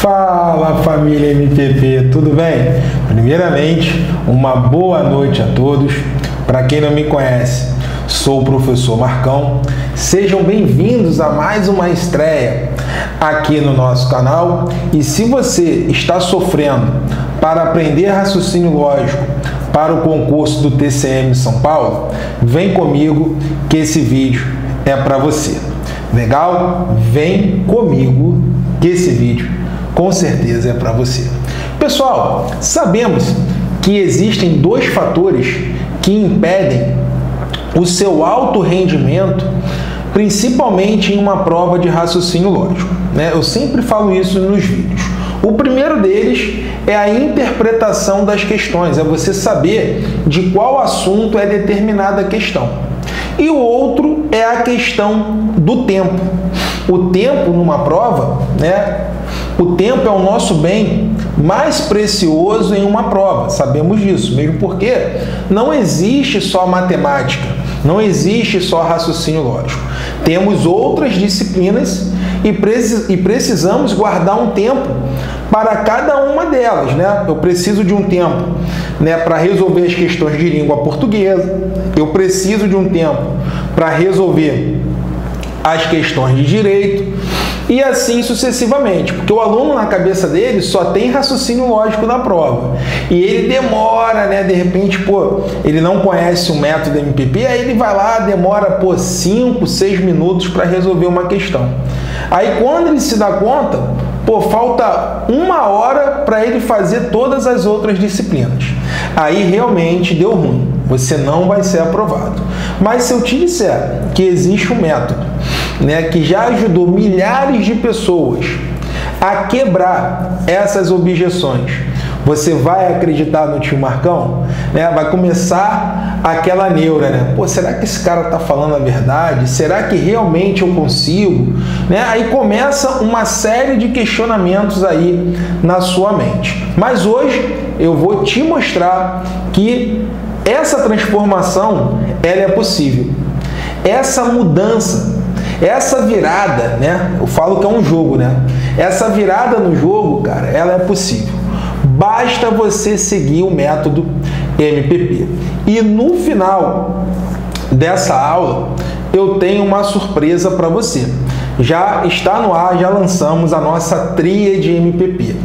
Fala família MPP, tudo bem? Primeiramente, uma boa noite a todos. Para quem não me conhece, sou o professor Marcão. Sejam bem-vindos a mais uma estreia aqui no nosso canal. E se você está sofrendo para aprender raciocínio lógico para o concurso do TCM São Paulo, vem comigo que esse vídeo é para você. Legal? Vem comigo que esse vídeo com certeza é para você. Pessoal, sabemos que existem dois fatores que impedem o seu alto rendimento, principalmente em uma prova de raciocínio lógico. Né? Eu sempre falo isso nos vídeos. O primeiro deles é a interpretação das questões, é você saber de qual assunto é determinada questão. E o outro é a questão do tempo. O tempo numa prova, né, o tempo é o nosso bem mais precioso em uma prova, sabemos disso, mesmo porque não existe só matemática, não existe só raciocínio lógico. Temos outras disciplinas e, precisamos guardar um tempo para cada uma delas, né? Eu preciso de um tempo, né, para resolver as questões de língua portuguesa. Eu preciso de um tempo para resolver as questões de direito e assim sucessivamente, porque o aluno na cabeça dele só tem raciocínio lógico na prova. E ele demora, né? De repente, pô, ele não conhece o método MPP, aí ele vai lá, demora por 5, 6 minutos para resolver uma questão. Aí quando ele se dá conta, pô, falta uma hora para ele fazer todas as outras disciplinas. Aí realmente deu ruim. Você não vai ser aprovado. Mas se eu te disser que existe um método né, que já ajudou milhares de pessoas a quebrar essas objeções. Você vai acreditar no tio Marcão? Né? Vai começar aquela neura, né? Pô, será que esse cara está falando a verdade? Será que realmente eu consigo? Né? Aí começa uma série de questionamentos aí na sua mente. Mas hoje eu vou te mostrar que essa transformação ela é possível. Essa mudança essa virada, né? Eu falo que é um jogo, né? Essa virada no jogo, cara, ela é possível. Basta você seguir o método MPP. E no final dessa aula, eu tenho uma surpresa para você. Já está no ar, já lançamos a nossa tríade MPP.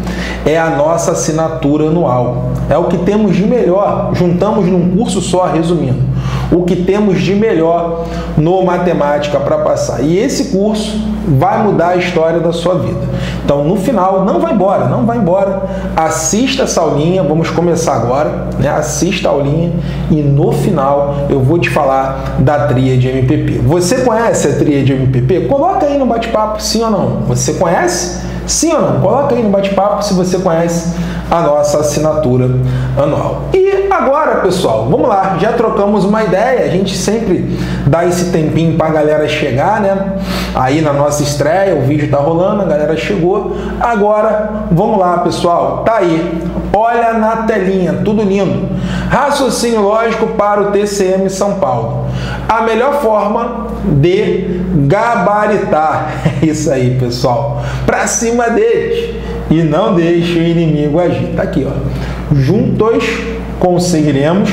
É a nossa assinatura anual. É o que temos de melhor, juntamos num curso só, resumindo o que temos de melhor no matemática para passar. E esse curso vai mudar a história da sua vida. Então, no final, não vai embora, não vai embora. Assista essa aulinha, vamos começar agora, né? Assista a aulinha e no final eu vou te falar da tríade MPP. Você conhece a tríade MPP? Coloca aí no bate-papo, sim ou não. Você conhece? Sim ou não? Coloca aí no bate-papo se você conhece a nossa assinatura anual. E agora, pessoal, vamos lá, já trocamos uma ideia, a gente sempre dá esse tempinho para a galera chegar, né? Aí na nossa estreia, o vídeo tá rolando, a galera chegou. Agora, vamos lá, pessoal, tá aí. Olha na telinha, tudo lindo. Raciocínio lógico para o TCM São Paulo. A melhor forma de gabaritar. É isso aí, pessoal. Para cima deles e não deixe o inimigo agir. Tá aqui, ó. Juntos conseguiremos,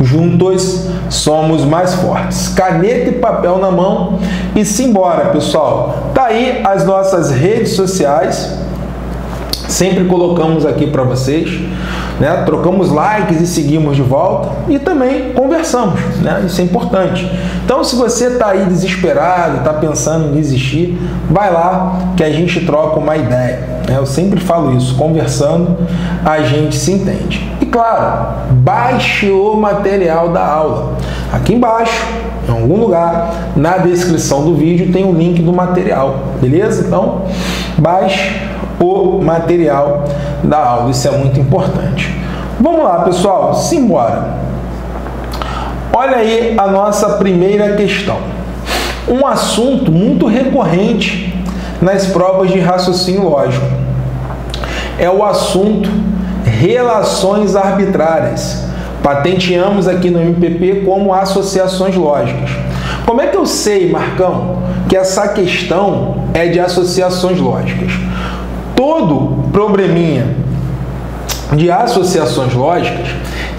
juntos somos mais fortes. Caneta e papel na mão e simbora, pessoal. Tá aí as nossas redes sociais. Sempre colocamos aqui para vocês né? trocamos likes e seguimos de volta e também conversamos, né? isso é importante. Então, se você está aí desesperado, está pensando em desistir, vai lá que a gente troca uma ideia. Né? Eu sempre falo isso, conversando a gente se entende. Claro, baixe o material da aula. Aqui embaixo, em algum lugar, na descrição do vídeo tem o link do material, beleza? Então, baixe o material da aula. Isso é muito importante. Vamos lá, pessoal, simbora. Olha aí a nossa primeira questão. Um assunto muito recorrente nas provas de raciocínio lógico é o assunto relações arbitrárias. Patenteamos aqui no MPP como associações lógicas. Como é que eu sei, Marcão, que essa questão é de associações lógicas? todo probleminha de associações lógicas,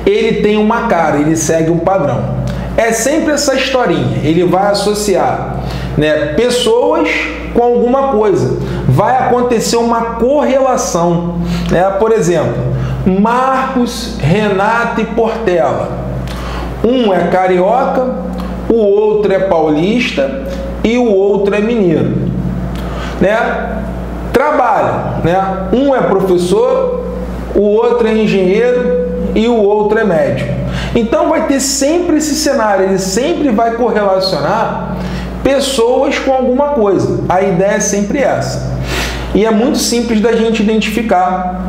ele tem uma cara, ele segue um padrão. É sempre essa historinha. Ele vai associar né, pessoas com alguma coisa. Vai acontecer uma correlação. Né? Por exemplo, Marcos, Renato e Portela. Um é carioca, o outro é paulista e o outro é mineiro. Né? Trabalham. Né? Um é professor, o outro é engenheiro e o outro é médico. Então vai ter sempre esse cenário, ele sempre vai correlacionar pessoas com alguma coisa. A ideia é sempre essa. E é muito simples da gente identificar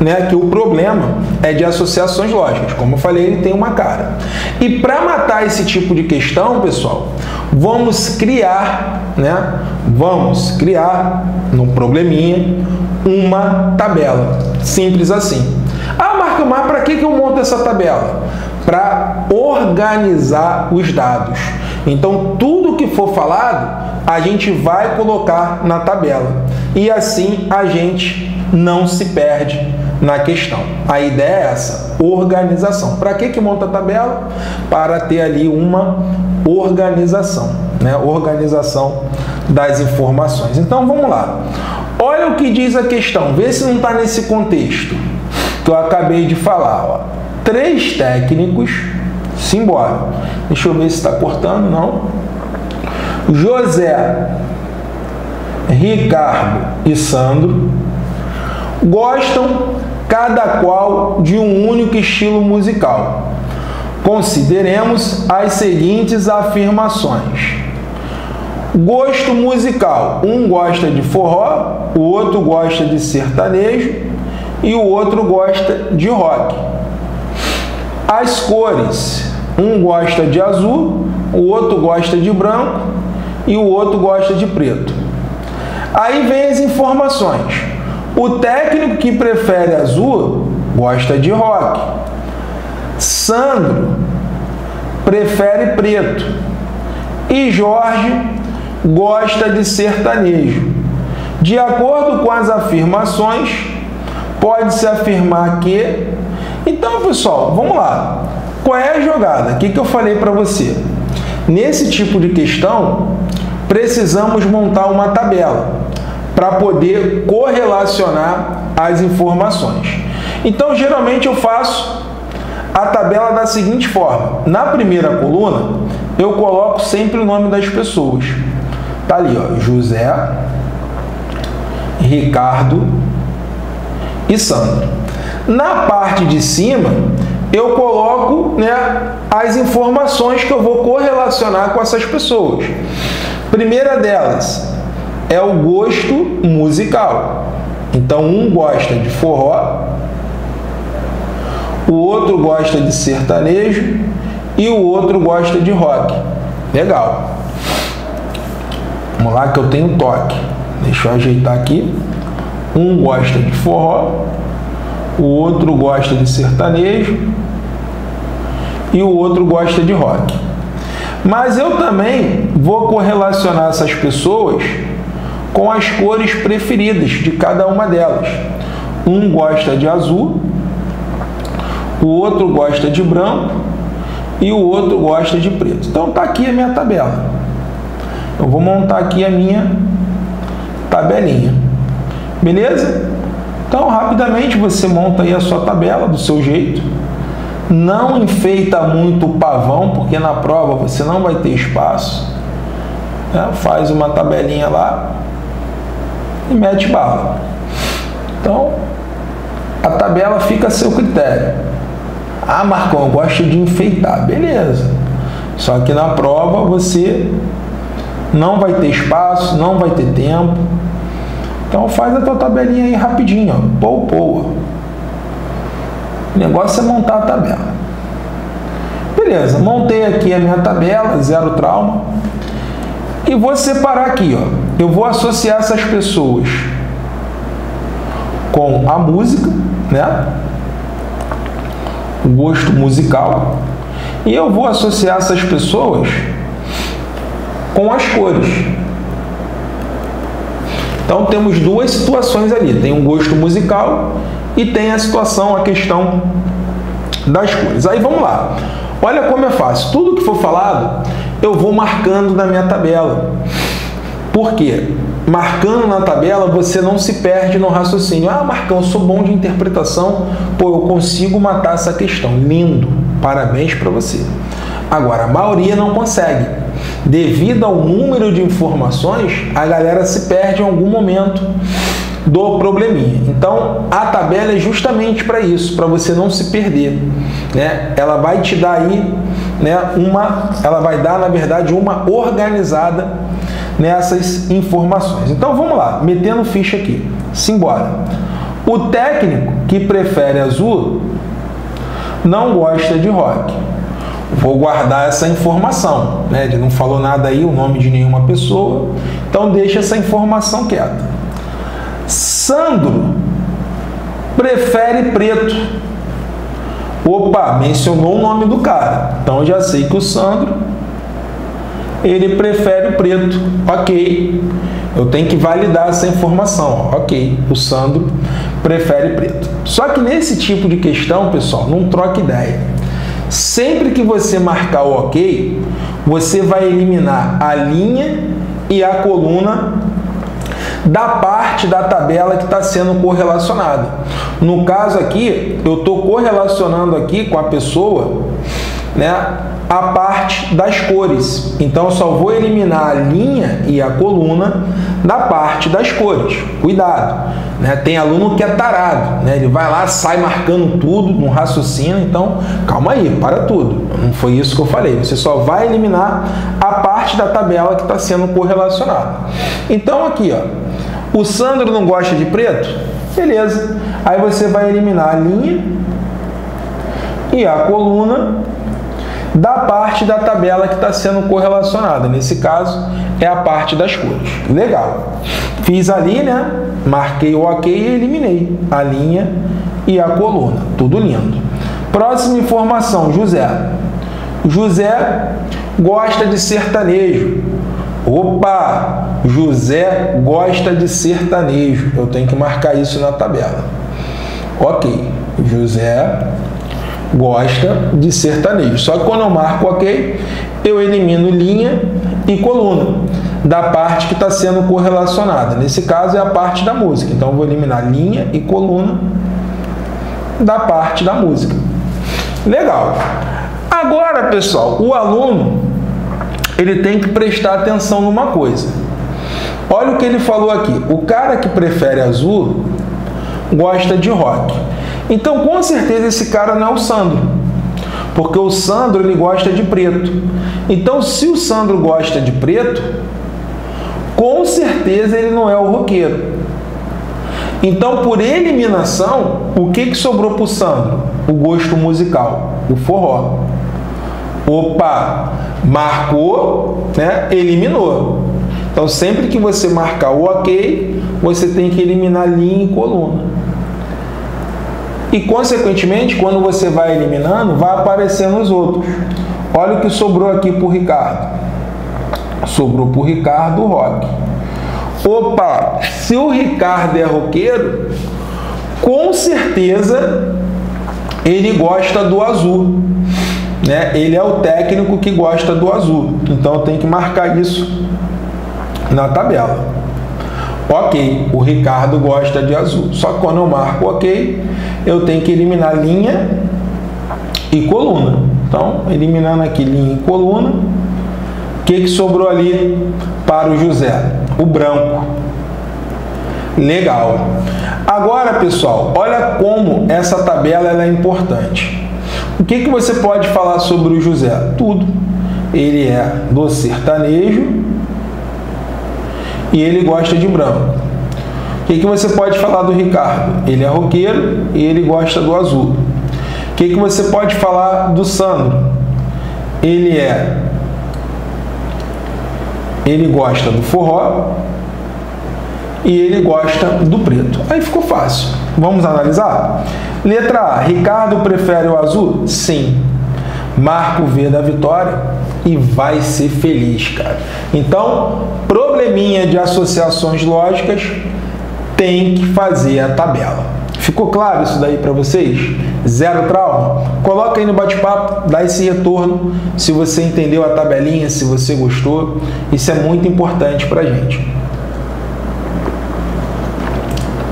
né, que o problema é de associações lógicas. Como eu falei, ele tem uma cara. E para matar esse tipo de questão, pessoal, vamos criar, né, vamos criar no probleminha uma tabela. Simples assim. Ah, Marco, mas para que eu monto essa tabela? Para organizar os dados. Então, tudo que for falado, a gente vai colocar na tabela. E assim a gente não se perde na questão. A ideia é essa, organização. Para que, que monta a tabela? Para ter ali uma organização, né? Organização das informações. Então vamos lá. Olha o que diz a questão, vê se não está nesse contexto que eu acabei de falar. Ó. Três técnicos, simbora. Deixa eu ver se está cortando, não. José, Ricardo e Sandro gostam cada qual de um único estilo musical. Consideremos as seguintes afirmações. Gosto musical: um gosta de forró, o outro gosta de sertanejo e o outro gosta de rock. As cores: um gosta de azul, o outro gosta de branco e o outro gosta de preto. Aí vem as informações. O técnico que prefere azul gosta de rock. Sandro prefere preto. E Jorge gosta de sertanejo. De acordo com as afirmações, pode-se afirmar que. Então, pessoal, vamos lá. Qual é a jogada? O que, que eu falei para você? Nesse tipo de questão, precisamos montar uma tabela para poder correlacionar as informações. Então, geralmente eu faço a tabela da seguinte forma: na primeira coluna, eu coloco sempre o nome das pessoas. Tá ali, ó, José, Ricardo e Sandro. Na parte de cima, eu coloco né, as informações que eu vou correlacionar com essas pessoas. Primeira delas é o gosto musical. Então, um gosta de forró, o outro gosta de sertanejo e o outro gosta de rock. Legal. Vamos lá que eu tenho toque. Deixa eu ajeitar aqui. Um gosta de forró, o outro gosta de sertanejo e o outro gosta de rock. Mas eu também vou correlacionar essas pessoas com as cores preferidas de cada uma delas. Um gosta de azul, o outro gosta de branco e o outro gosta de preto. Então tá aqui a minha tabela. Eu vou montar aqui a minha tabelinha. Beleza? Então, rapidamente você monta aí a sua tabela do seu jeito. Não enfeita muito o pavão, porque na prova você não vai ter espaço. Né? Faz uma tabelinha lá e mete bala. Então, a tabela fica a seu critério. Ah, Marcão, eu gosto de enfeitar. Beleza. Só que na prova você não vai ter espaço, não vai ter tempo. Então faz a tua tabelinha aí rapidinho, ó. Pou, pou. O negócio é montar a tabela. Beleza, montei aqui a minha tabela, zero trauma. E vou separar aqui, ó. Eu vou associar essas pessoas com a música, né? O gosto musical. E eu vou associar essas pessoas com as cores. Então temos duas situações ali, tem um gosto musical e tem a situação, a questão das cores. Aí vamos lá. Olha como é fácil. Tudo que for falado, eu vou marcando na minha tabela. Por quê? Marcando na tabela, você não se perde no raciocínio. Ah, Marcão, eu sou bom de interpretação, pô, eu consigo matar essa questão. Lindo, parabéns para você. Agora, a maioria não consegue. Devido ao número de informações, a galera se perde em algum momento do probleminha. Então, a tabela é justamente para isso, para você não se perder, né? Ela vai te dar aí, né, uma, ela vai dar, na verdade, uma organizada nessas informações. Então, vamos lá, metendo ficha aqui. Simbora. O técnico que prefere azul não gosta de rock. Vou guardar essa informação, né? Ele não falou nada aí, o nome de nenhuma pessoa, então deixa essa informação quieta. Sandro prefere preto. Opa, mencionou o nome do cara. Então já sei que o Sandro ele prefere o preto. Ok. Eu tenho que validar essa informação. Ok. O Sandro prefere preto. Só que nesse tipo de questão, pessoal, não troque ideia. Sempre que você marcar o ok, você vai eliminar a linha e a coluna da parte da tabela que está sendo correlacionada. No caso aqui, eu estou correlacionando aqui com a pessoa né, a parte das cores. Então, eu só vou eliminar a linha e a coluna da parte das cores. Cuidado! Né? Tem aluno que é tarado, né? ele vai lá, sai marcando tudo, não raciocina. Então, calma aí, para tudo. Não foi isso que eu falei. Você só vai eliminar a parte da tabela que está sendo correlacionada. Então, aqui, ó, o Sandro não gosta de preto? Beleza. Aí você vai eliminar a linha e a coluna da parte da tabela que está sendo correlacionada. Nesse caso, é a parte das cores. Legal. Fiz ali, né? Marquei o OK e eliminei a linha e a coluna. Tudo lindo. Próxima informação, José. José gosta de sertanejo. Opa! José gosta de sertanejo. Eu tenho que marcar isso na tabela. Ok. José gosta de sertanejo. Só que quando eu marco ok, eu elimino linha e coluna da parte que está sendo correlacionada. Nesse caso é a parte da música. Então eu vou eliminar linha e coluna da parte da música. Legal. Agora, pessoal, o aluno ele tem que prestar atenção numa coisa. Olha o que ele falou aqui. O cara que prefere azul gosta de rock. Então, com certeza, esse cara não é o Sandro. Porque o Sandro ele gosta de preto. Então, se o Sandro gosta de preto, com certeza ele não é o roqueiro. Então, por eliminação, o que, que sobrou para o Sandro? O gosto musical, o forró. Opa, marcou, né? eliminou. Então, sempre que você marcar o OK, você tem que eliminar linha e coluna. E, consequentemente, quando você vai eliminando, vai aparecendo os outros. Olha o que sobrou aqui para o Ricardo. Sobrou para o Ricardo o rock. Opa, se o Ricardo é roqueiro, com certeza ele gosta do azul né, ele é o técnico que gosta do azul. Então tenho que marcar isso na tabela. Ok, o Ricardo gosta de azul. Só que quando eu marco ok, eu tenho que eliminar linha e coluna. Então, eliminando aqui linha e coluna, o que, que sobrou ali para o José? O branco. Legal. Agora, pessoal, olha como essa tabela é importante. O que, que você pode falar sobre o José? Tudo. Ele é do sertanejo e ele gosta de branco. O que, que você pode falar do Ricardo? Ele é roqueiro e ele gosta do azul. O que, que você pode falar do Sandro? Ele é. Ele gosta do forró e ele gosta do preto. Aí ficou fácil. Vamos analisar? Letra A. Ricardo prefere o azul? Sim. Marco V da vitória? e vai ser feliz, cara. Então, probleminha de associações lógicas, tem que fazer a tabela. Ficou claro isso daí para vocês? Zero trauma? Coloca aí no bate-papo, dá esse retorno se você entendeu a tabelinha, se você gostou. Isso é muito importante para gente.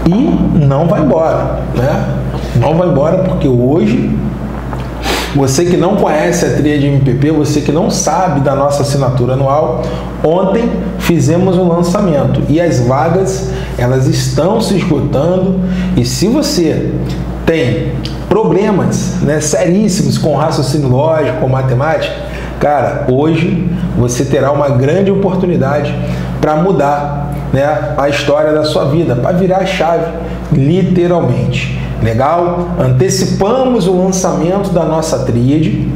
E não vai embora, né? Não vai embora porque hoje você que não conhece a trilha de MPP, você que não sabe da nossa assinatura anual, ontem fizemos um lançamento e as vagas elas estão se esgotando e se você tem problemas né, seríssimos com raciocínio lógico, com matemática, cara, hoje você terá uma grande oportunidade para mudar né, a história da sua vida, para virar a chave, literalmente. Legal? Antecipamos o lançamento da nossa tríade,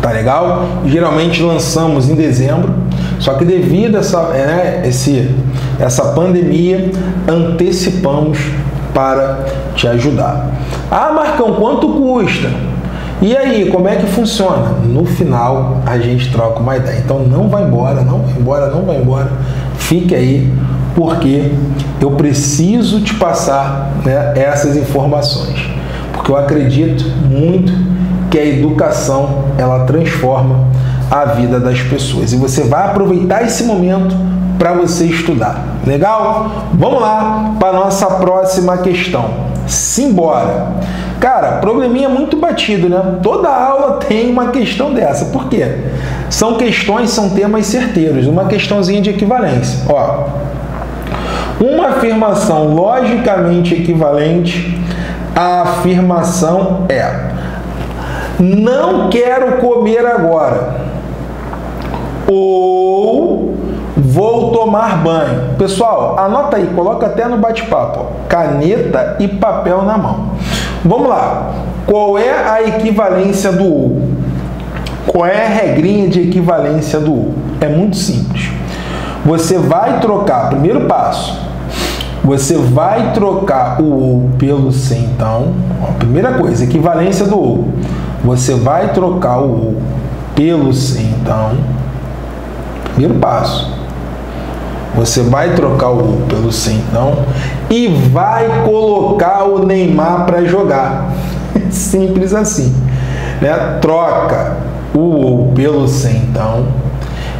tá legal? Geralmente lançamos em dezembro, só que devido a essa, né, esse, essa pandemia, antecipamos para te ajudar. Ah, Marcão, quanto custa? E aí, como é que funciona? No final, a gente troca uma ideia. Então, não vai embora, não vai embora, não vai embora. Fique aí porque eu preciso te passar né, essas informações, porque eu acredito muito que a educação ela transforma a vida das pessoas e você vai aproveitar esse momento para você estudar. Legal? Vamos lá para nossa próxima questão. Simbora. Cara, probleminha muito batido, né? Toda aula tem uma questão dessa. Por quê? São questões, são temas certeiros. Uma questãozinha de equivalência. Ó, uma afirmação logicamente equivalente à afirmação é: não quero comer agora. Ou vou tomar banho. Pessoal, anota aí, coloca até no bate-papo. Caneta e papel na mão. Vamos lá. Qual é a equivalência do ou? Qual é a regrinha de equivalência do ou? É muito simples. Você vai trocar, primeiro passo, você vai trocar o ou pelo sem, então. Ó, primeira coisa, equivalência do ou. Você vai trocar o ou pelo sem, então. Primeiro passo. Você vai trocar o ou pelo sem, então. E vai colocar o Neymar para jogar. Simples assim. Né? Troca o ou pelo sem, então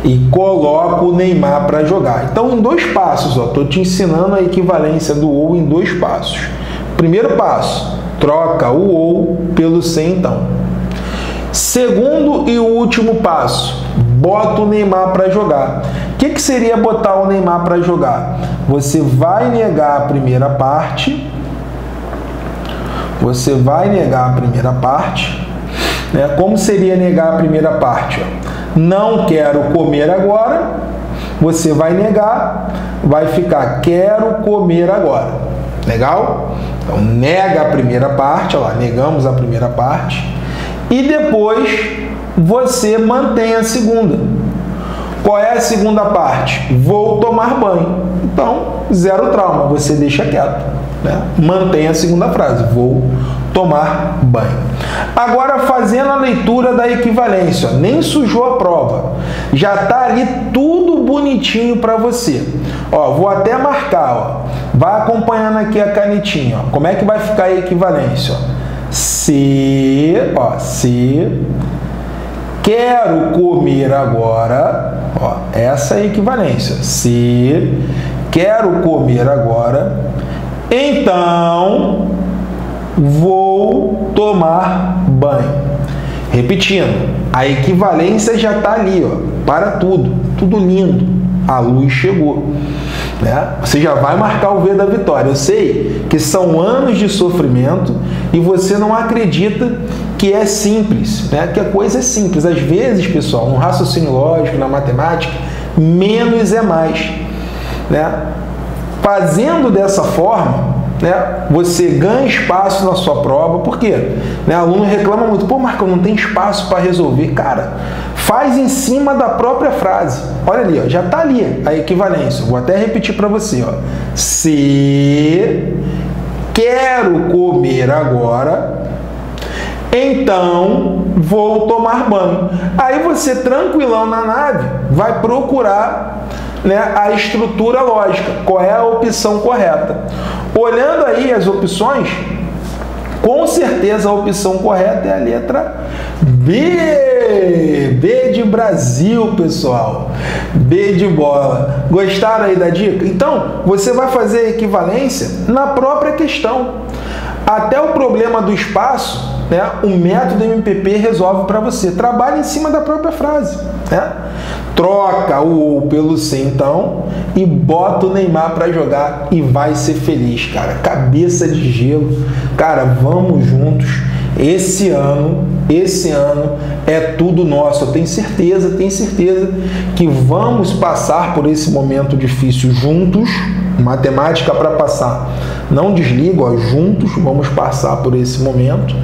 e coloco o Neymar para jogar. Então, em dois passos, estou te ensinando a equivalência do ou em dois passos. Primeiro passo, troca o ou pelo sem então. Segundo e último passo, bota o Neymar para jogar. O que, que seria botar o Neymar para jogar? Você vai negar a primeira parte. Você vai negar a primeira parte. Né? Como seria negar a primeira parte? Ó? não quero comer agora, você vai negar, vai ficar quero comer agora. Legal? Então nega a primeira parte, olha lá, negamos a primeira parte e depois você mantém a segunda. Qual é a segunda parte? Vou tomar banho. Então, zero trauma, você deixa quieto. Né? Mantém a segunda frase, vou tomar banho. Agora, fazendo a leitura da equivalência, ó, nem sujou a prova, já está ali tudo bonitinho para você. Ó, vou até marcar, ó. vai acompanhando aqui a canetinha. Ó. Como é que vai ficar a equivalência? Ó? Se, ó, se quero comer agora, ó, essa é a equivalência. Se quero comer agora, então vou tomar banho. Repetindo, a equivalência já está ali, ó, para tudo, tudo lindo. A luz chegou. Né? Você já vai marcar o V da vitória. Eu sei que são anos de sofrimento e você não acredita que é simples, né? que a coisa é simples. Às vezes, pessoal, no raciocínio lógico, na matemática, menos é mais. Né? Fazendo dessa forma, né, você ganha espaço na sua prova, por quê? Né, aluno reclama muito, pô, Marco, não tem espaço para resolver. Cara, faz em cima da própria frase. Olha ali, ó, já está ali a equivalência. Vou até repetir para você. Ó. Se quero comer agora, Então vou tomar banho. Aí você, tranquilão na nave, vai procurar né, a estrutura lógica, qual é a opção correta. Olhando aí as opções, com certeza a opção correta é a letra B. B de Brasil, pessoal. B de bola. Gostaram aí da dica? Então, você vai fazer a equivalência na própria questão. Até o problema do espaço, né, o método MPP resolve para você. Trabalhe em cima da própria frase. Né? Troca o ou pelo C então e bota o Neymar para jogar e vai ser feliz, cara. Cabeça de gelo. Cara, vamos juntos. Esse ano, esse ano é tudo nosso. Eu tenho certeza, tenho certeza que vamos passar por esse momento difícil juntos. Matemática para passar. Não desliga, ó, juntos vamos passar por esse momento.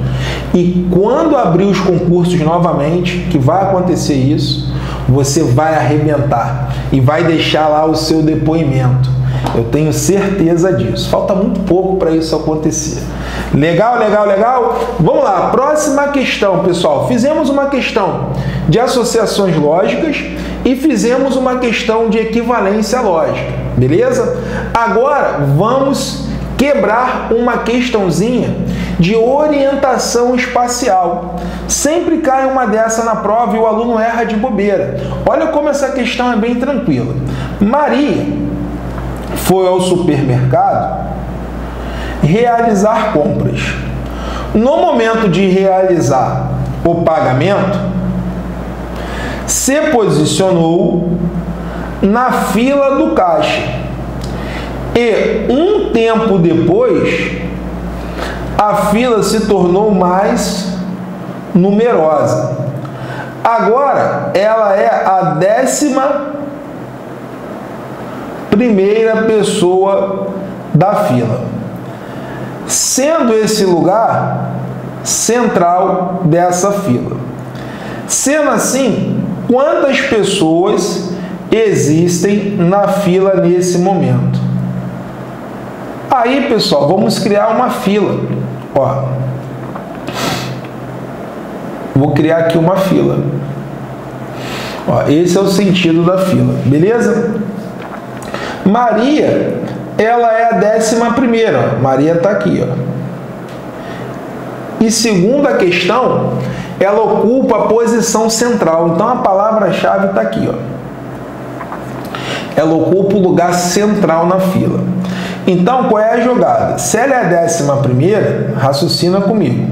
E quando abrir os concursos novamente, que vai acontecer isso, você vai arrebentar e vai deixar lá o seu depoimento. Eu tenho certeza disso. Falta muito pouco para isso acontecer. Legal, legal, legal? Vamos lá, próxima questão, pessoal. Fizemos uma questão de associações lógicas e fizemos uma questão de equivalência lógica, beleza? Agora vamos quebrar uma questãozinha de orientação espacial. Sempre cai uma dessa na prova e o aluno erra de bobeira. Olha como essa questão é bem tranquila. Maria foi ao supermercado realizar compras. No momento de realizar o pagamento, se posicionou na fila do caixa e um tempo depois a fila se tornou mais numerosa. Agora ela é a décima primeira pessoa da fila, sendo esse lugar central dessa fila. Sendo assim, quantas pessoas existem na fila nesse momento? Aí, pessoal, vamos criar uma fila. Ó, vou criar aqui uma fila. Ó, esse é o sentido da fila, beleza? Maria, ela é a décima primeira. Maria está aqui, ó. E segunda questão, ela ocupa a posição central. Então a palavra-chave está aqui, ó. Ela ocupa o lugar central na fila. Então, qual é a jogada? Se ela é a décima primeira, raciocina comigo.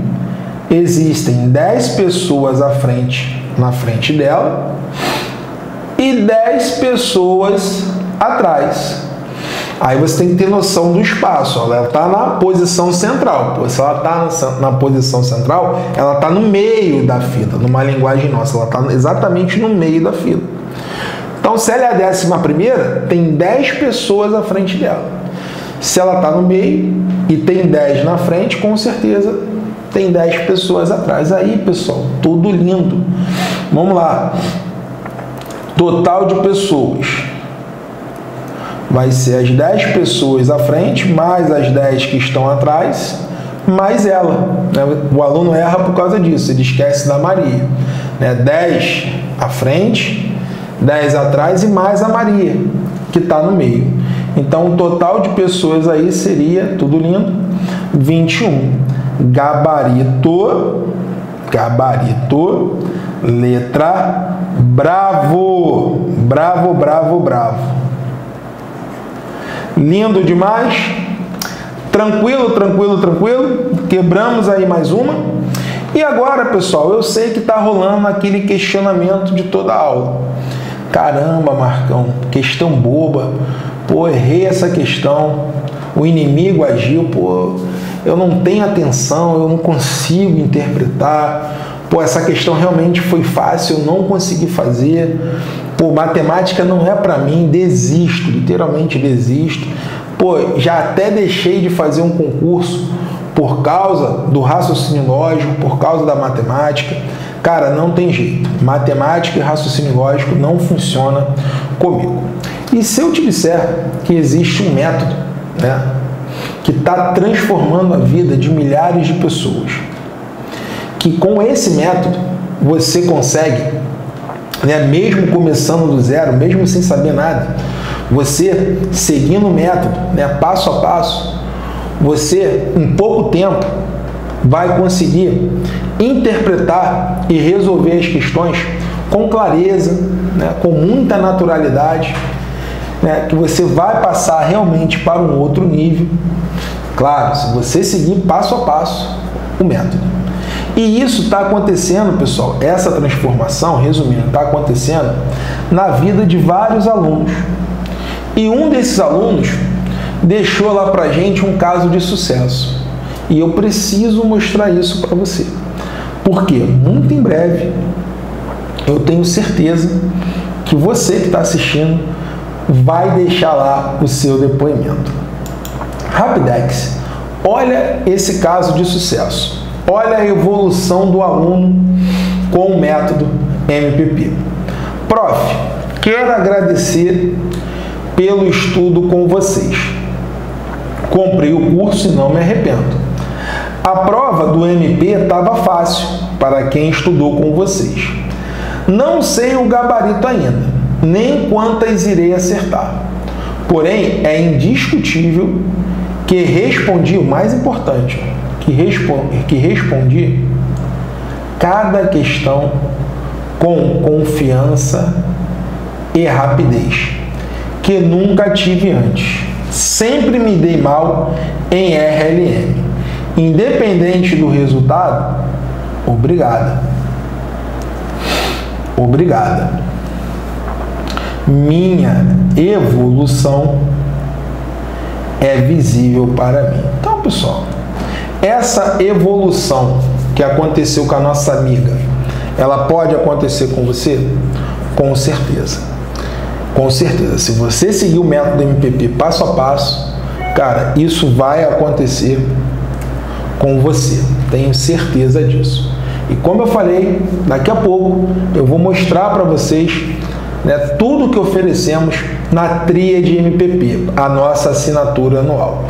Existem 10 pessoas à frente, na frente dela e 10 pessoas atrás. Aí você tem que ter noção do espaço. Ela está na posição central. Se ela está na, posição central, ela está no meio da fila, numa linguagem nossa. Ela está exatamente no meio da fila. Então, se ela é a décima primeira, tem 10 pessoas à frente dela. Se ela está no meio e tem 10 na frente, com certeza tem 10 pessoas atrás. Aí, pessoal, tudo lindo. Vamos lá. Total de pessoas vai ser as 10 pessoas à frente, mais as 10 que estão atrás, mais ela. Né? O aluno erra por causa disso, ele esquece da Maria. Né? 10 à frente, 10 atrás e mais a Maria, que está no meio. Então, o total de pessoas aí seria, tudo lindo, 21. Gabarito, gabarito, letra bravo, bravo, bravo, bravo. Lindo demais. Tranquilo, tranquilo, tranquilo. Quebramos aí mais uma. E agora, pessoal, eu sei que está rolando aquele questionamento de toda aula. Caramba, Marcão, questão boba pô, errei essa questão, o inimigo agiu, pô, eu não tenho atenção, eu não consigo interpretar, pô, essa questão realmente foi fácil, eu não consegui fazer, pô, matemática não é para mim, desisto, literalmente desisto, pô, já até deixei de fazer um concurso por causa do raciocínio lógico, por causa da matemática. Cara, não tem jeito. Matemática e raciocínio lógico não funciona comigo. E se eu te disser que existe um método né, que está transformando a vida de milhares de pessoas, que com esse método você consegue, né, mesmo começando do zero, mesmo sem saber nada, você seguindo o método, né, passo a passo, você em pouco tempo vai conseguir interpretar e resolver as questões com clareza, né, com muita naturalidade, né, que você vai passar realmente para um outro nível. Claro, se você seguir passo a passo o método. E isso está acontecendo, pessoal, essa transformação, resumindo, está acontecendo na vida de vários alunos. E um desses alunos deixou lá para gente um caso de sucesso. E eu preciso mostrar isso para você. Porque muito em breve eu tenho certeza que você que está assistindo vai deixar lá o seu depoimento. Rapidex, olha esse caso de sucesso. Olha a evolução do aluno com o método MPP. Prof, quero agradecer pelo estudo com vocês. Comprei o curso e não me arrependo. A prova do MP estava fácil para quem estudou com vocês. Não sei o gabarito ainda, nem quantas irei acertar. Porém, é indiscutível que respondi o mais importante, que respondi, que respondi cada questão com confiança e rapidez, que nunca tive antes. Sempre me dei mal em RLM. Independente do resultado, obrigada. Obrigada. Minha evolução é visível para mim. Então, pessoal, essa evolução que aconteceu com a nossa amiga, ela pode acontecer com você? Com certeza. Com certeza. Se você seguir o método MPP passo a passo, cara, isso vai acontecer com você. Tenho certeza disso. E como eu falei, daqui a pouco eu vou mostrar para vocês né, tudo que oferecemos na Tríade MPP, a nossa assinatura anual.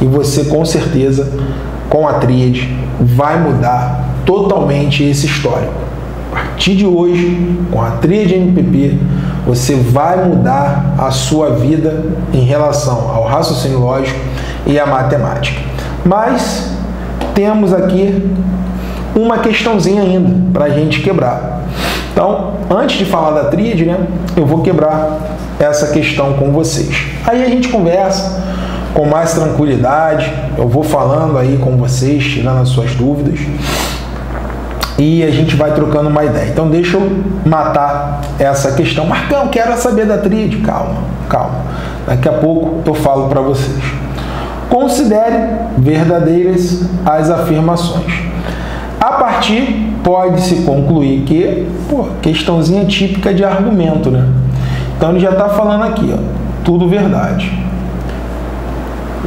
E você com certeza, com a Tríade, vai mudar totalmente esse histórico. A partir de hoje, com a Tríade MPP, você vai mudar a sua vida em relação ao raciocínio lógico e à matemática. Mas temos aqui uma questãozinha ainda para a gente quebrar. Então, antes de falar da tríade, né, eu vou quebrar essa questão com vocês. Aí a gente conversa com mais tranquilidade, eu vou falando aí com vocês, tirando as suas dúvidas, e a gente vai trocando uma ideia. Então, deixa eu matar essa questão. Marcão, quero saber da tríade. Calma, calma. Daqui a pouco eu falo para vocês. Considere verdadeiras as afirmações. A partir pode-se concluir que, pô, questãozinha típica de argumento, né? Então ele já está falando aqui, ó, tudo verdade.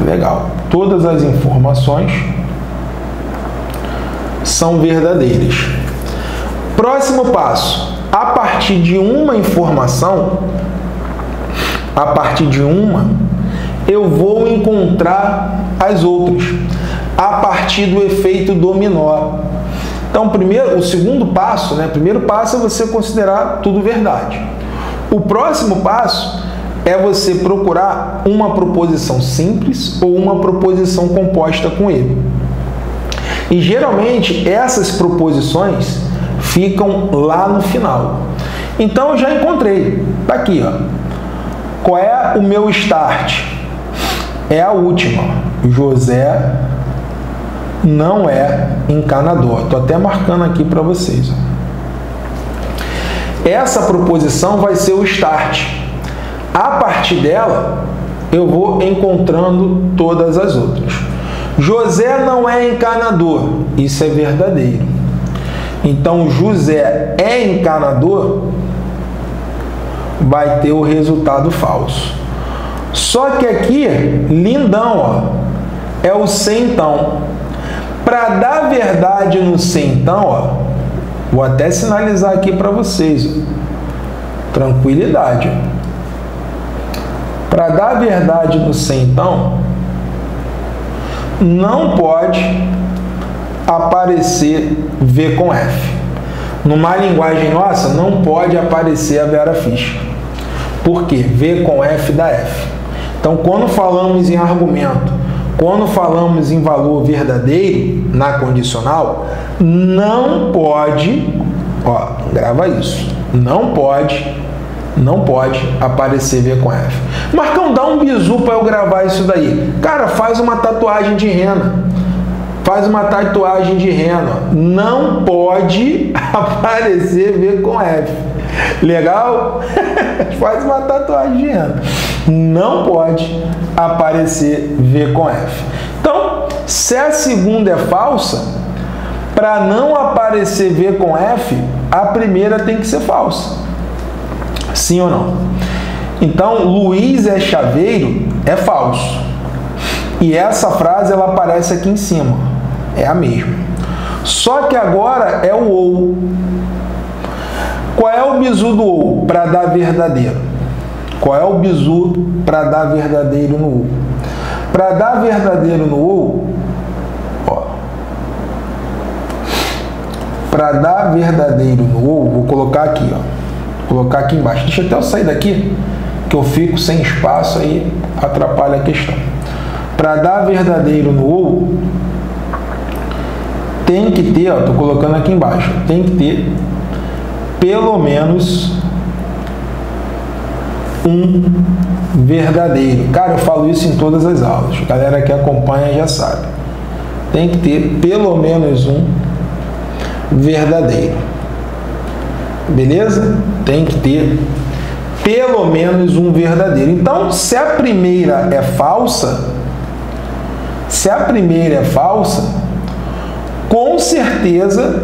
Legal. Todas as informações são verdadeiras. Próximo passo. A partir de uma informação, a partir de uma eu vou encontrar as outras a partir do efeito dominó. Então, primeiro, o segundo passo, né? Primeiro passo é você considerar tudo verdade. O próximo passo é você procurar uma proposição simples ou uma proposição composta com ele. E geralmente essas proposições ficam lá no final. Então eu já encontrei. Tá aqui, ó. Qual é o meu start? é a última. José não é encanador. Estou até marcando aqui para vocês. Essa proposição vai ser o start. A partir dela, eu vou encontrando todas as outras. José não é encanador. Isso é verdadeiro. Então, José é encanador, vai ter o resultado falso. Só que aqui, lindão, ó, é o centão. Para dar verdade no centão, ó, vou até sinalizar aqui para vocês. Ó. Tranquilidade. Para dar verdade no centão, não pode aparecer V com F. Numa linguagem nossa, não pode aparecer a Vera Fischer. Por quê? V com F dá F. Então, quando falamos em argumento, quando falamos em valor verdadeiro na condicional, não pode, ó, grava isso, não pode, não pode aparecer V com F. Marcão, dá um bizu para eu gravar isso daí. Cara, faz uma tatuagem de rena. Faz uma tatuagem de rena. Não pode aparecer V com F. Legal? faz uma tatuagem. Não pode aparecer V com F. Então, se a segunda é falsa, para não aparecer V com F, a primeira tem que ser falsa. Sim ou não? Então, Luiz é chaveiro é falso. E essa frase ela aparece aqui em cima. É a mesma. Só que agora é o ou. Qual é o bizu do ou para dar verdadeiro? Qual é o bizu para dar verdadeiro no ou? Para dar verdadeiro no ou, para dar verdadeiro no ou, vou colocar aqui, ó. Vou colocar aqui embaixo. Deixa até eu sair daqui, que eu fico sem espaço aí, atrapalha a questão. Para dar verdadeiro no ou, tem que ter, ó, tô colocando aqui embaixo, tem que ter pelo menos um verdadeiro. Cara, eu falo isso em todas as aulas. A galera que acompanha já sabe. Tem que ter pelo menos um verdadeiro. Beleza? Tem que ter pelo menos um verdadeiro. Então, se a primeira é falsa, se a primeira é falsa, com certeza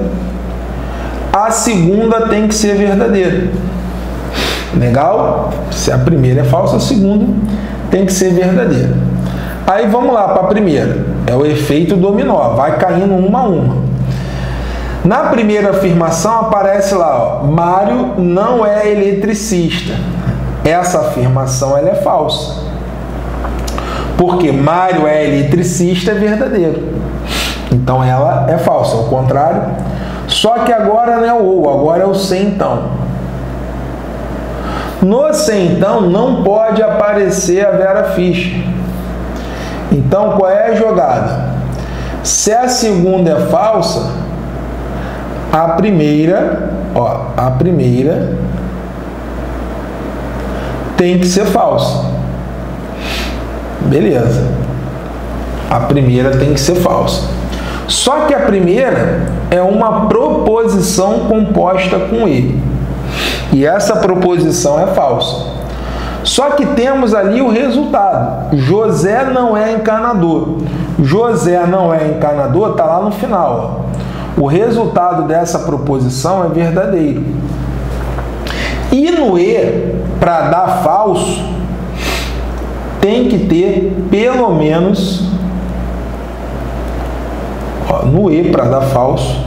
a segunda tem que ser verdadeira. Legal? Se a primeira é falsa, a segunda tem que ser verdadeira. Aí vamos lá para a primeira. É o efeito dominó, vai caindo uma a uma. Na primeira afirmação aparece lá, ó, Mário não é eletricista. Essa afirmação ela é falsa. Porque Mário é eletricista é verdadeiro. Então ela é falsa, ao contrário. Só que agora não é o ou, agora é o sem então. No sem então não pode aparecer a Vera Fischer. Então qual é a jogada? Se a segunda é falsa, a primeira, ó, a primeira tem que ser falsa. Beleza. A primeira tem que ser falsa. Só que a primeira é uma proposição composta com e. E essa proposição é falsa. Só que temos ali o resultado. José não é encanador. José não é encanador, está lá no final. O resultado dessa proposição é verdadeiro. E no E, para dar falso, tem que ter pelo menos. Ó, no E, para dar falso,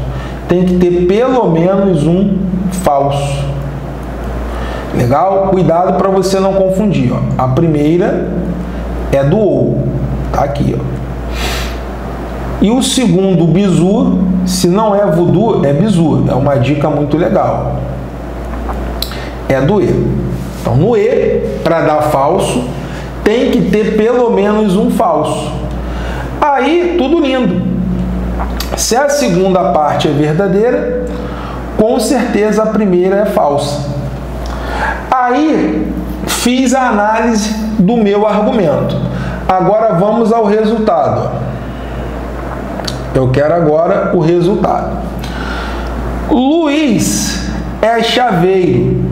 tem que ter pelo menos um falso. Legal? Cuidado para você não confundir. Ó. A primeira é do ou. Tá aqui, ó. E o segundo bizu, se não é voodoo, é bizu. É uma dica muito legal. É do E. Então, no E, para dar falso, tem que ter pelo menos um falso. Aí, tudo lindo. Se a segunda parte é verdadeira, com certeza a primeira é falsa. Aí, fiz a análise do meu argumento. Agora vamos ao resultado. Eu quero agora o resultado. Luiz é chaveiro.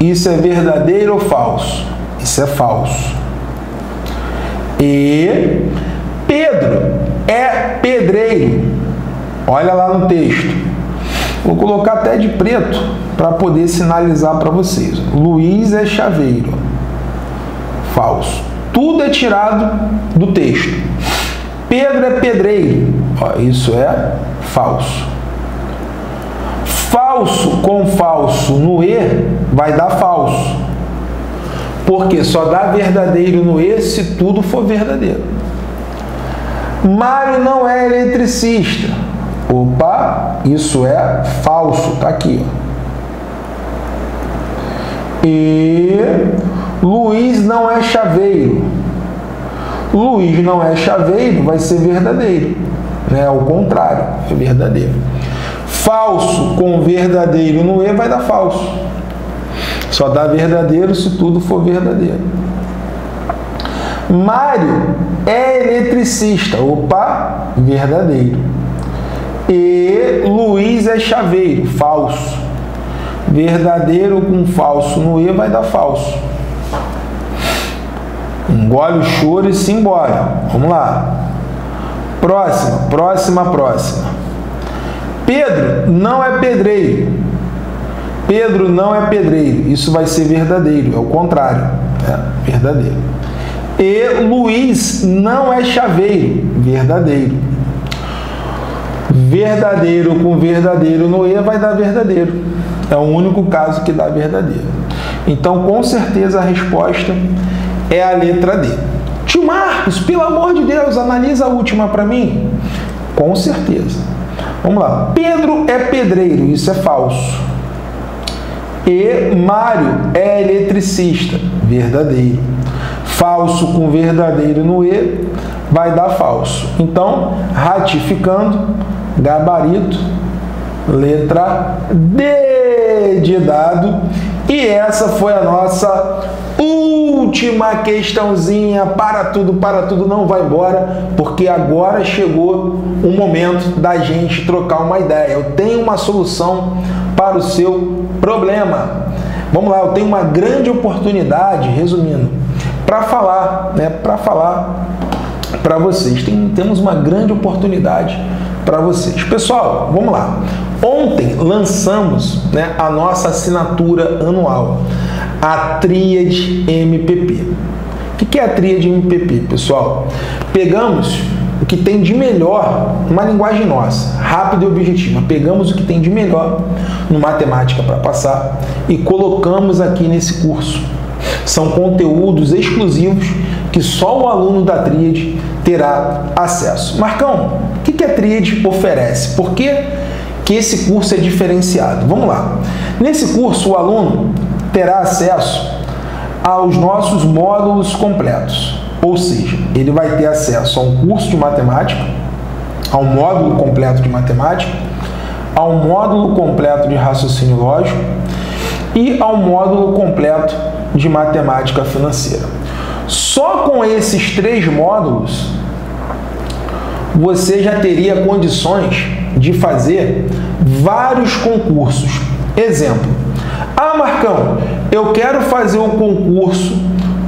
Isso é verdadeiro ou falso? Isso é falso. E Pedro é pedreiro. Olha lá no texto. Vou colocar até de preto para poder sinalizar para vocês. Luiz é chaveiro. Falso. Tudo é tirado do texto. Pedro é pedreiro. Ó, isso é falso. Falso com falso no E vai dar falso. Porque só dá verdadeiro no E se tudo for verdadeiro. Mário não é eletricista. Opa, isso é falso, tá aqui. E Luiz não é chaveiro. Luiz não é chaveiro, vai ser verdadeiro. Né? O contrário, é verdadeiro. Falso com verdadeiro no E vai dar falso. Só dá verdadeiro se tudo for verdadeiro. Mário é eletricista. Opa, verdadeiro. E Luiz é chaveiro. Falso. Verdadeiro com falso no E vai dar falso. Engole o choro e se embora. Vamos lá. Próxima, próxima, próxima. Pedro não é pedreiro. Pedro não é pedreiro. Isso vai ser verdadeiro, é o contrário. É verdadeiro. E Luiz não é chaveiro. Verdadeiro. Verdadeiro com verdadeiro no E vai dar verdadeiro. É o único caso que dá verdadeiro. Então, com certeza, a resposta é a letra D. Tio Marcos, pelo amor de Deus, analisa a última para mim. Com certeza. Vamos lá. Pedro é pedreiro, isso é falso. E Mário é eletricista, verdadeiro. Falso com verdadeiro no E vai dar falso. Então, ratificando, gabarito, letra D de dado. E essa foi a nossa última questãozinha. Para tudo, para tudo, não vai embora, porque agora chegou o momento da gente trocar uma ideia. Eu tenho uma solução para o seu problema. Vamos lá, eu tenho uma grande oportunidade, resumindo, para falar, né, para falar para vocês. Tem, temos uma grande oportunidade para vocês. Pessoal, vamos lá. Ontem lançamos né, a nossa assinatura anual, a Tríade MPP. O que é a Tríade MPP, pessoal? Pegamos o que tem de melhor, uma linguagem nossa, rápida e objetiva. Pegamos o que tem de melhor no matemática para passar e colocamos aqui nesse curso. São conteúdos exclusivos que só o aluno da Tríade terá acesso. Marcão, o que a Tríade oferece? Por que, que esse curso é diferenciado? Vamos lá. Nesse curso, o aluno terá acesso aos nossos módulos completos. Ou seja, ele vai ter acesso a um curso de matemática, a um módulo completo de matemática, a um módulo completo de raciocínio lógico e ao módulo completo de matemática financeira. Só com esses três módulos você já teria condições de fazer vários concursos. Exemplo: Ah, Marcão, eu quero fazer o um concurso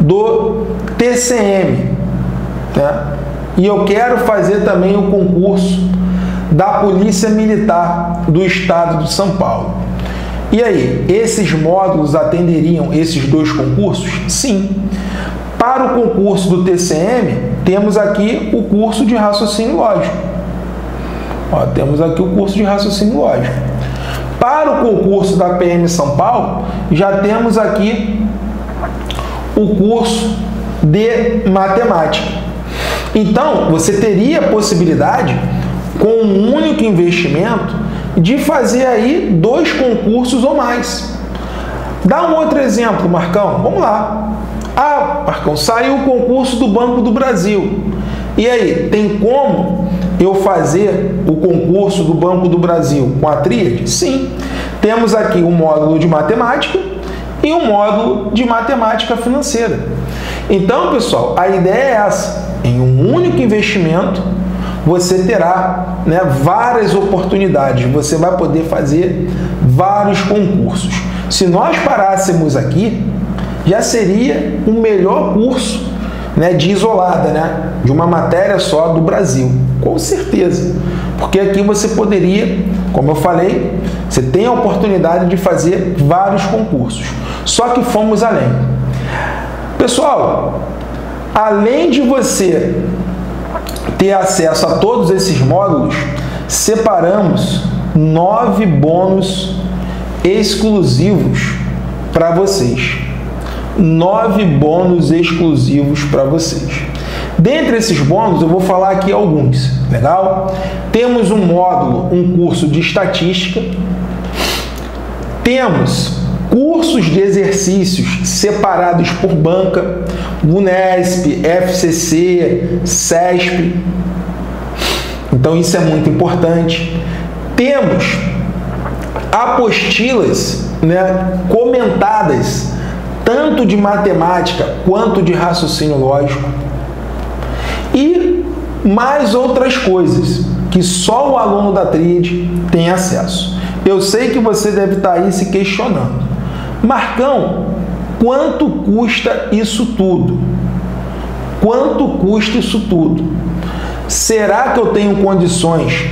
do TCM, né? E eu quero fazer também o concurso da Polícia Militar do Estado de São Paulo. E aí, esses módulos atenderiam esses dois concursos? Sim. Para o concurso do TCM, temos aqui o curso de raciocínio lógico. Ó, temos aqui o curso de raciocínio lógico. Para o concurso da PM São Paulo, já temos aqui o curso de matemática. Então, você teria a possibilidade, com um único investimento, de fazer aí dois concursos ou mais. Dá um outro exemplo, Marcão. Vamos lá. Ah, Marcão, saiu o concurso do Banco do Brasil. E aí, tem como eu fazer o concurso do Banco do Brasil com a tríade? Sim. Temos aqui um módulo de matemática e um módulo de matemática financeira. Então, pessoal, a ideia é essa. Em um único investimento, você terá né, várias oportunidades, você vai poder fazer vários concursos. Se nós parássemos aqui, já seria o melhor curso né, de isolada, né, de uma matéria só do Brasil, com certeza. Porque aqui você poderia, como eu falei, você tem a oportunidade de fazer vários concursos. Só que fomos além. Pessoal, além de você ter acesso a todos esses módulos, separamos nove bônus exclusivos para vocês nove bônus exclusivos para vocês. Dentre esses bônus, eu vou falar aqui alguns, legal? Temos um módulo, um curso de estatística. Temos cursos de exercícios separados por banca, Unesp, FCC, CESP. Então isso é muito importante. Temos apostilas né, comentadas, tanto de matemática quanto de raciocínio lógico. E mais outras coisas que só o aluno da tríade tem acesso. Eu sei que você deve estar aí se questionando. Marcão, quanto custa isso tudo? Quanto custa isso tudo? Será que eu tenho condições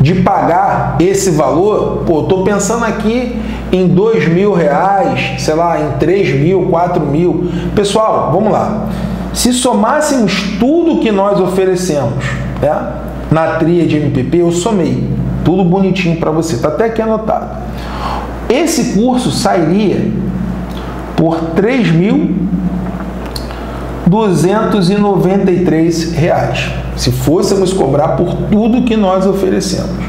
de pagar esse valor? Pô, estou pensando aqui em dois mil reais, sei lá, em três mil, quatro mil. Pessoal, vamos lá. Se somássemos tudo que nós oferecemos né, na tria de MPP, eu somei. Tudo bonitinho para você, está até aqui anotado. Esse curso sairia por R$ 3.293, se fôssemos cobrar por tudo que nós oferecemos.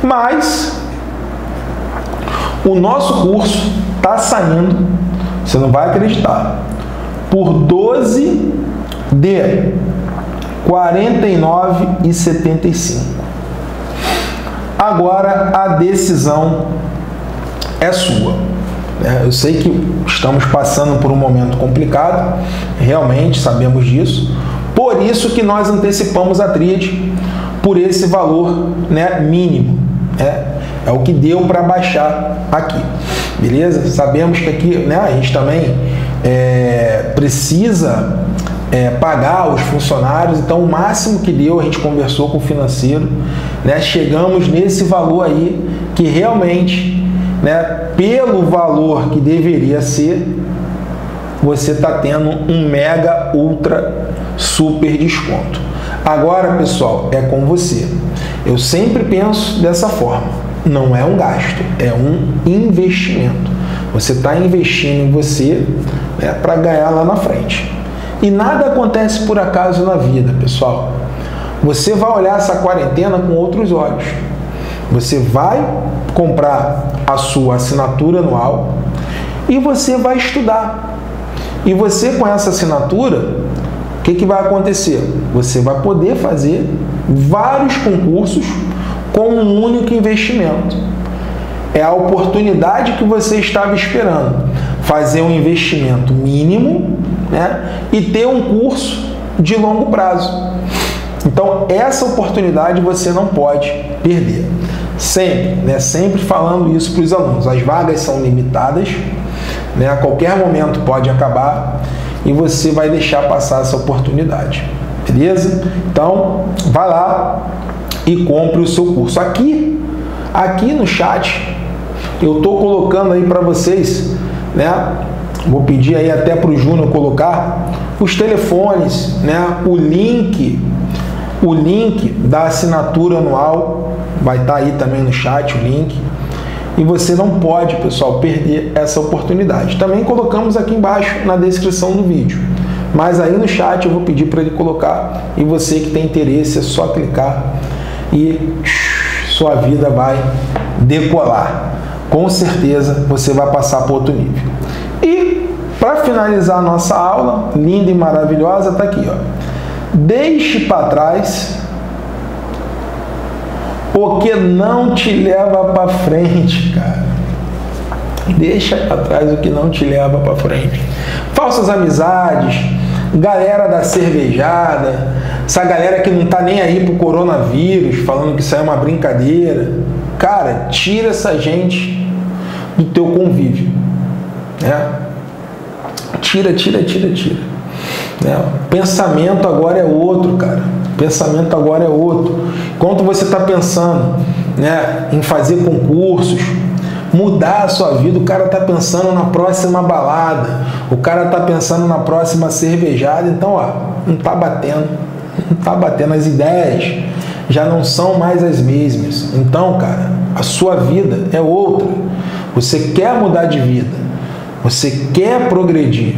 Mas o nosso curso está saindo, você não vai acreditar, por 12 de R$ 49,75. Agora a decisão é sua. É, eu sei que estamos passando por um momento complicado, realmente sabemos disso. Por isso que nós antecipamos a tríade por esse valor né, mínimo. É, é o que deu para baixar aqui. Beleza? Sabemos que aqui né, a gente também é, precisa é, pagar os funcionários, então o máximo que deu, a gente conversou com o financeiro, né, chegamos nesse valor aí que realmente né, pelo valor que deveria ser, você está tendo um mega ultra super desconto. Agora, pessoal, é com você. Eu sempre penso dessa forma. Não é um gasto, é um investimento. Você está investindo em você né, para ganhar lá na frente. E nada acontece por acaso na vida, pessoal. Você vai olhar essa quarentena com outros olhos. Você vai comprar a sua assinatura anual e você vai estudar. E você com essa assinatura, o que, que vai acontecer? Você vai poder fazer vários concursos com um único investimento. É a oportunidade que você estava esperando. Fazer um investimento mínimo né, e ter um curso de longo prazo. Então, essa oportunidade você não pode perder. Sempre, né? Sempre falando isso para os alunos. As vagas são limitadas, né? A qualquer momento pode acabar e você vai deixar passar essa oportunidade. Beleza? Então, vai lá e compre o seu curso. Aqui, aqui no chat, eu estou colocando aí para vocês, né? Vou pedir aí até para o Júnior colocar os telefones, né? O link, o link da assinatura anual Vai estar tá aí também no chat o link. E você não pode, pessoal, perder essa oportunidade. Também colocamos aqui embaixo na descrição do vídeo. Mas aí no chat eu vou pedir para ele colocar e você que tem interesse é só clicar e sua vida vai decolar. Com certeza você vai passar para outro nível. E para finalizar a nossa aula, linda e maravilhosa, está aqui, ó. Deixe para trás o que não te leva para frente, cara. Deixa para trás o que não te leva para frente. Falsas amizades, galera da cervejada, essa galera que não tá nem aí pro coronavírus, falando que isso é uma brincadeira. Cara, tira essa gente do teu convívio. Né? Tira, tira, tira, tira. Né? Pensamento agora é outro, cara. Pensamento agora é outro. Enquanto você está pensando né, em fazer concursos, mudar a sua vida, o cara está pensando na próxima balada, o cara está pensando na próxima cervejada, então ó, não está batendo, não está batendo as ideias, já não são mais as mesmas. Então, cara, a sua vida é outra. Você quer mudar de vida, você quer progredir,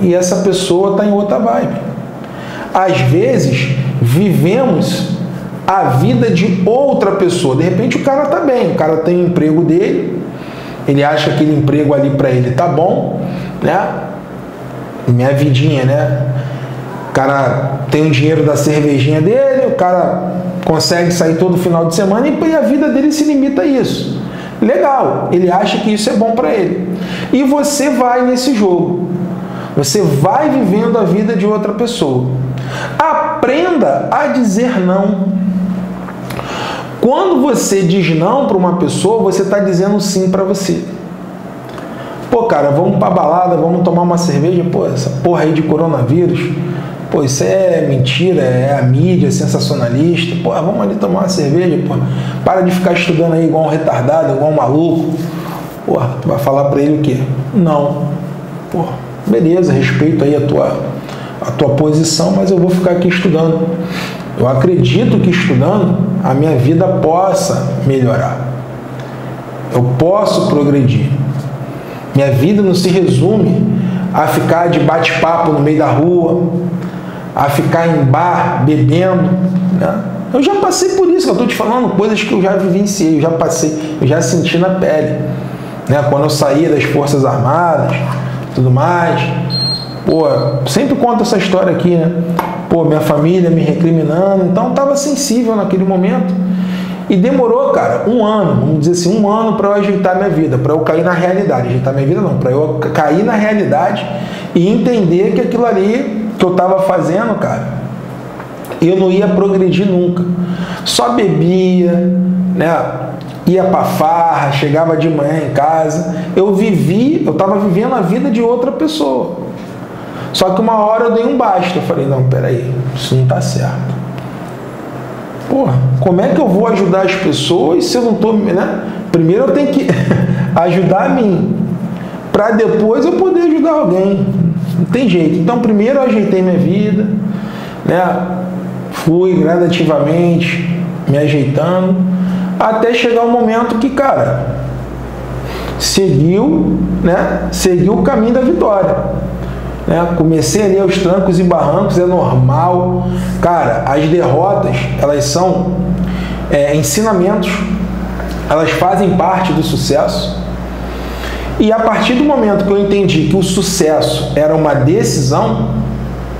e essa pessoa está em outra vibe. às vezes vivemos a vida de outra pessoa. De repente o cara tá bem, o cara tem o emprego dele, ele acha que aquele emprego ali para ele tá bom, né? Minha vidinha, né? O cara tem o dinheiro da cervejinha dele, o cara consegue sair todo final de semana e a vida dele se limita a isso. Legal, ele acha que isso é bom para ele. E você vai nesse jogo. Você vai vivendo a vida de outra pessoa. Aprenda a dizer não. Quando você diz não para uma pessoa, você está dizendo sim para você. Pô, cara, vamos para balada, vamos tomar uma cerveja. Pô, essa porra aí de coronavírus. Pô, isso é mentira, é a mídia sensacionalista. Pô, vamos ali tomar uma cerveja, pô. Para de ficar estudando aí igual um retardado, igual um maluco. Pô, tu vai falar para ele o quê? Não. Pô, beleza, respeito aí a tua, a tua posição, mas eu vou ficar aqui estudando. Eu acredito que estudando a minha vida possa melhorar. Eu posso progredir. Minha vida não se resume a ficar de bate-papo no meio da rua, a ficar em bar bebendo. Né? Eu já passei por isso, eu estou te falando coisas que eu já vivenciei, eu já passei, eu já senti na pele. Né? Quando eu saía das Forças Armadas, tudo mais. Pô, sempre conto essa história aqui, né? Pô, minha família me recriminando, então estava sensível naquele momento. E demorou, cara, um ano, vamos dizer assim, um ano para eu ajeitar minha vida, para eu cair na realidade. Ajeitar minha vida não, para eu cair na realidade e entender que aquilo ali que eu estava fazendo, cara, eu não ia progredir nunca. Só bebia, né? Ia pra farra, chegava de manhã em casa. Eu vivi, eu estava vivendo a vida de outra pessoa. Só que uma hora eu dei um basta. Eu falei, não, peraí, isso não está certo. Porra, como é que eu vou ajudar as pessoas se eu não estou. Né? Primeiro eu tenho que ajudar a mim, para depois eu poder ajudar alguém. Não tem jeito. Então, primeiro eu ajeitei minha vida, né? fui gradativamente me ajeitando, até chegar o momento que, cara, seguiu, né? seguiu o caminho da vitória. Né? Comecei ali aos trancos e barrancos, é normal. Cara, as derrotas, elas são é, ensinamentos, elas fazem parte do sucesso. E a partir do momento que eu entendi que o sucesso era uma decisão,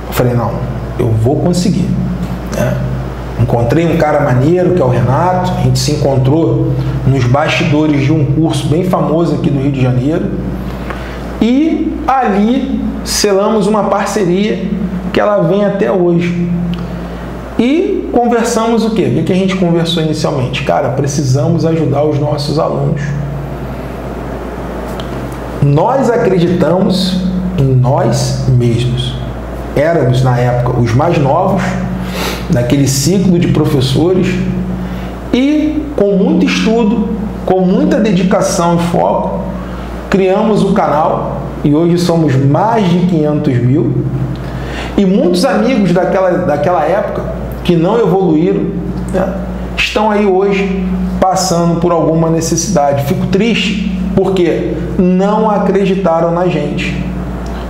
eu falei, não, eu vou conseguir. Né? Encontrei um cara maneiro, que é o Renato, a gente se encontrou nos bastidores de um curso bem famoso aqui do Rio de Janeiro. E ali selamos uma parceria que ela vem até hoje. E conversamos o quê? O que a gente conversou inicialmente? Cara, precisamos ajudar os nossos alunos. Nós acreditamos em nós mesmos. Éramos, na época, os mais novos, naquele ciclo de professores, e com muito estudo, com muita dedicação e foco, criamos o canal e hoje somos mais de 500 mil. E muitos amigos daquela, daquela época que não evoluíram né, estão aí hoje passando por alguma necessidade. Fico triste porque não acreditaram na gente.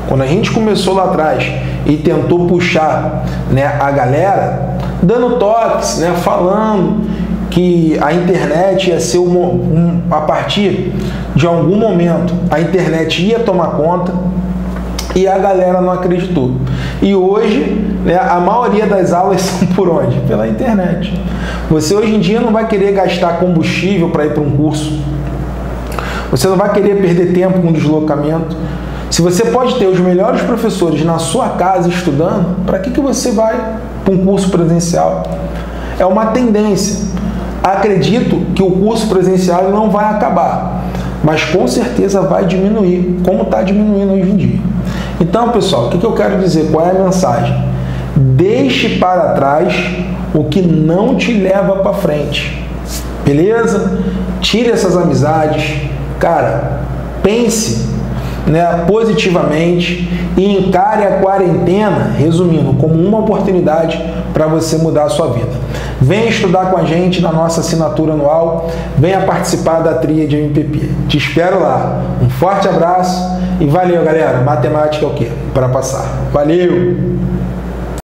Quando a gente começou lá atrás e tentou puxar né, a galera, dando toques, né, falando que a internet ia ser uma, um, a partir de algum momento a internet ia tomar conta e a galera não acreditou. E hoje, né, a maioria das aulas são por onde? Pela internet. Você hoje em dia não vai querer gastar combustível para ir para um curso. Você não vai querer perder tempo com deslocamento. Se você pode ter os melhores professores na sua casa estudando, para que, que você vai para um curso presencial? É uma tendência. Acredito que o curso presencial não vai acabar mas com certeza vai diminuir, como está diminuindo hoje em dia. Então, pessoal, o que, que eu quero dizer? Qual é a mensagem? Deixe para trás o que não te leva para frente. Beleza? Tire essas amizades. Cara, pense né, positivamente e encare a quarentena, resumindo, como uma oportunidade para você mudar a sua vida. Venha estudar com a gente na nossa assinatura anual, venha participar da tria de MPP. Te espero lá. Um forte abraço e valeu, galera. Matemática é o quê? Para passar. Valeu!